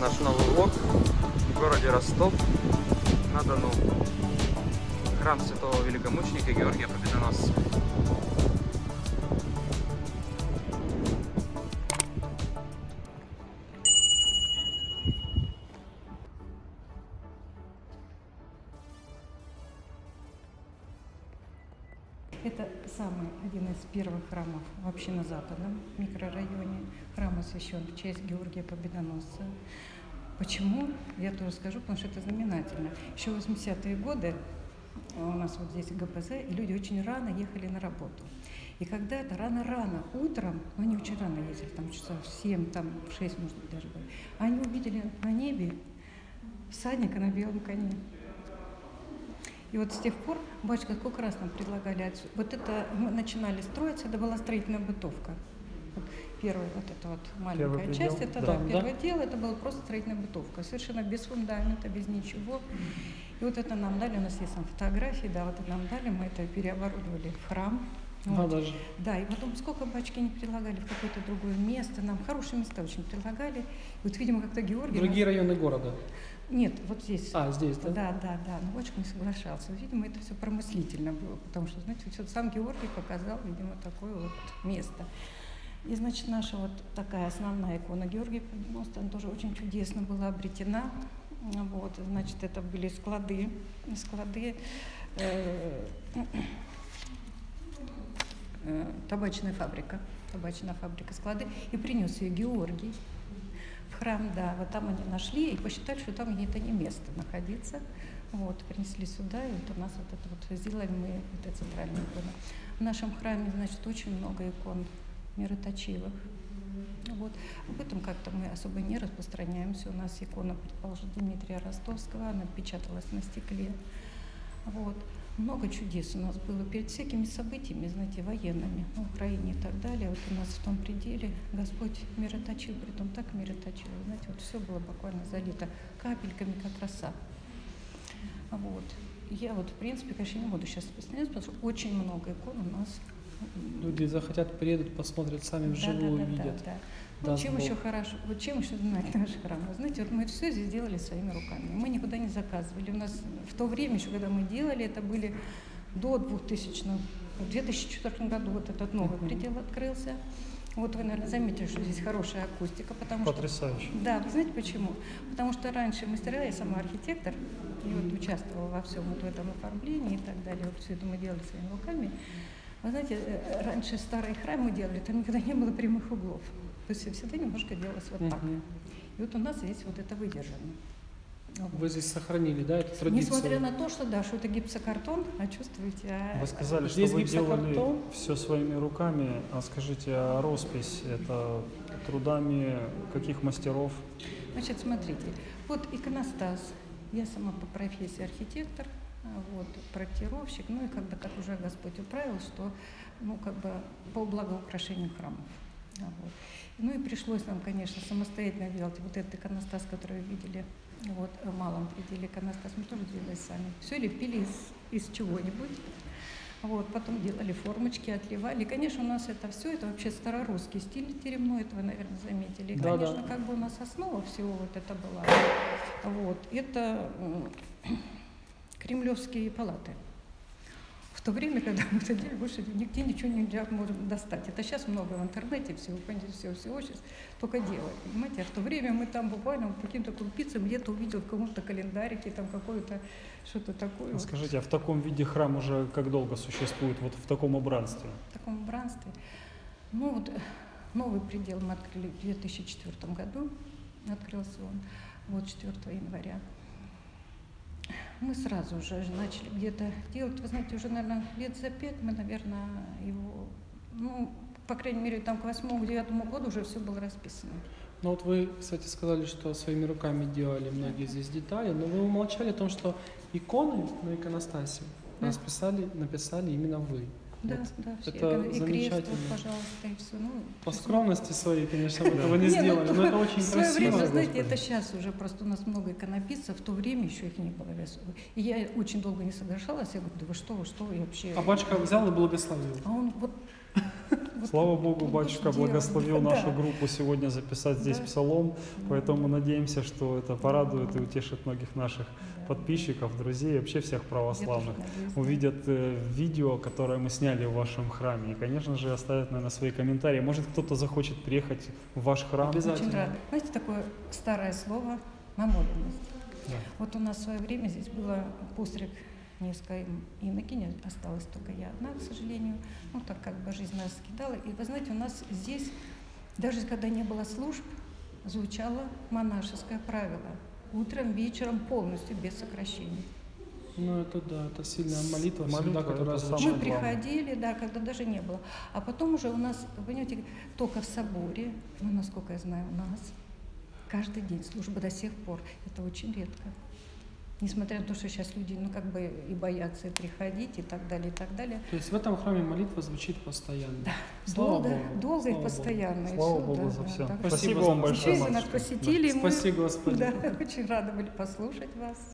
наш новый влог в городе Ростов на Дону. Храм святого великомученика Георгия Победоносца. Один из первых храмов вообще на западном микрорайоне. Храм освящен в честь Георгия Победоносца. Почему? Я тоже скажу, потому что это знаменательно. Еще в 80-е годы у нас вот здесь ГПЗ, и люди очень рано ехали на работу. И когда-то рано-рано утром, ну они очень рано ездили, там часов в 7, там в 6, может быть, даже было, они увидели на небе всадника на белом коне. И вот с тех пор, батюшка, сколько раз нам предлагали отсюда. Вот это мы начинали строиться, это была строительная бытовка. Вот первая вот эта вот маленькая Первый часть, предел? это Да. да, первое дело, это была просто строительная бытовка, совершенно без фундамента, без ничего. И вот это нам дали, у нас есть там фотографии, да, вот это нам дали, мы это переоборудовали в храм. Вот. Надо же. Да, и потом сколько батюшки не предлагали в какое-то другое место, нам хорошие места очень предлагали. Вот, видимо, как-то Георгий... Другие нас- районы города. Нет, вот здесь. А, здесь, да? Да, да, да. Но батюшка не соглашался. Видимо, это все промыслительно было, потому что, знаете, вот сам Георгий показал, видимо, такое вот место. И, значит, наша вот такая основная икона Георгия Победоносца, она тоже очень чудесно была обретена. Вот, значит, это были склады, склады э, табачная фабрика, табачная фабрика, склады, и принес ее Георгий в храм, да, вот там они нашли и посчитали, что там где-то не место находиться. Вот, принесли сюда, и вот у нас вот это вот сделали мы, это центральная икона. В нашем храме, значит, очень много икон мироточивых. Вот. Об этом как-то мы особо не распространяемся. У нас икона, предположим, Дмитрия Ростовского, она печаталась на стекле. Вот. Много чудес у нас было перед всякими событиями, знаете, военными на Украине и так далее. Вот у нас в том пределе Господь мироточил, притом так мироточил. Знаете, вот все было буквально залито капельками, как роса. Вот. Я вот, в принципе, конечно, не буду сейчас распространяться, потому что очень много икон у нас. Люди захотят, приедут, посмотрят сами вживую, да, да, увидят. Да, да. Вот Даст чем Бог. еще хорошо, вот чем еще знает наш храм? Вы знаете, вот мы все здесь делали своими руками. Мы никуда не заказывали. У нас в то время еще, когда мы делали, это были до 2000 в 2004 году вот этот новый Мгм. предел открылся. Вот вы, наверное, заметили, что здесь хорошая акустика, потому что Потрясающе. да, вы знаете почему? Потому что раньше мастера, я сама архитектор, и вот участвовала во всем вот в этом оформлении и так далее. Вот все это мы делали своими руками. Вы знаете, э, раньше старый храм мы делали, там никогда не было прямых углов. То есть всегда немножко делалось вот так. И вот у нас здесь вот это выдержано. Вот. Вы здесь сохранили, да, эту традицию? Несмотря на то, что да, что это гипсокартон, а чувствуете, а, Вы сказали, что Здесь вы делали гипсокартон? все своими руками, а скажите, а роспись это трудами каких мастеров? Значит, смотрите, вот иконостас. Я сама по профессии архитектор, вот, проектировщик, ну и как бы так уже Господь управил, что, ну, как бы по благоукрашению храмов. А, вот. Ну и пришлось нам, конечно, самостоятельно делать вот этот иконостас, который вы видели, вот, в малом пределе иконостас, мы тоже делали сами. Все лепили из, из чего-нибудь. Вот, потом делали формочки, отливали. И, конечно, у нас это все, это вообще старорусский стиль теремной, это вы, наверное, заметили. И, Да, да. конечно, как бы у нас основа всего вот это была. Вот, это кремлевские палаты. В то время, когда мы это делали, больше нигде ничего нельзя можем достать. Это сейчас много в интернете, всего, понимаете, всего, всего сейчас только делают, понимаете. А в то время мы там буквально по каким-то крупицам где-то увидел в каком-то календарике там какое-то что-то такое. Скажите, а в таком виде храм уже как долго существует, вот в таком убранстве? в таком убранстве. Ну вот новый предел мы открыли в 2004 году, открылся он, вот 4 января. Мы сразу уже начали где-то делать, вы знаете, уже, наверное, лет за пять мы, наверное, его, ну, по крайней мере, там к восьмому-девятому году уже все было расписано. Ну вот вы, кстати, сказали, что своими руками делали многие здесь детали, но вы умолчали о том, что иконы на иконостасе Да. расписали, написали именно вы. Да, Вот да, все. это и крест, вот, замечательно. пожалуйста, и все. Ну, По скромности своей, конечно, вы этого не ну, сделали, но это очень В свое красиво. время, знаете, это сейчас уже просто у нас много иконописцев, в то время еще их не было. И я очень долго не соглашалась, я говорю, да вы что, вы что, вы вообще... А батюшка взял и благословил. А он Вот Слава Богу, батюшка благословил нашу группу сегодня записать здесь псалом, поэтому надеемся, что это порадует и утешит многих наших подписчиков, друзей, вообще всех православных. Увидят э, видео, которое мы сняли в вашем храме, и, конечно же, оставят, наверное, свои комментарии. Может, кто-то захочет приехать в ваш храм. Обязательно. Очень рада. Знаете, такое старое слово намоленность. Да. Вот у нас в свое время здесь было постриг Невская инокиня, осталась только я одна, к сожалению. Ну, так как бы жизнь нас скидала. И вы знаете, у нас здесь, даже когда не было служб, звучало монашеское правило. Утром, вечером полностью, без сокращений. Ну, это да, это сильная молитва, Молитва всегда, которая это Мы приходили, да, когда даже не было. А потом уже у нас, вы понимаете, только в соборе, ну, насколько я знаю, у нас каждый день служба до сих пор. Это очень редко. Несмотря на то, что сейчас люди, ну, как бы и боятся и приходить, и так далее, и так далее. То есть в этом храме молитва звучит постоянно. Слава долго, Богу. долго Слава и Богу. постоянно. и Слава Богу да, за да, все. да. Спасибо Спасибо за вам большое, Еще если нас посетили, мы Спаси Господи. да, очень рады были послушать вас.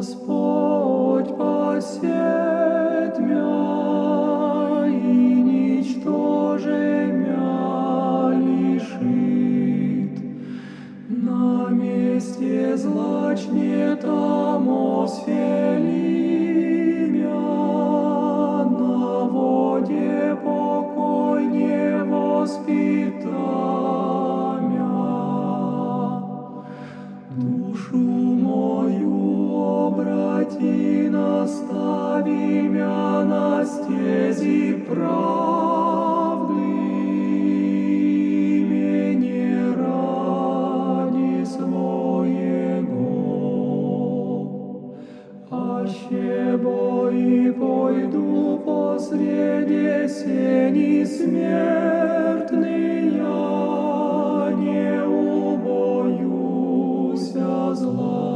Господь посет мя бои пойду посреди сени я не убоюся зла.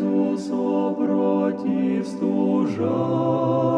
Трапезу сопротив стужающий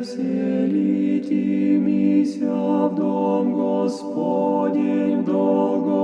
еже вселите мися в дом Господень долго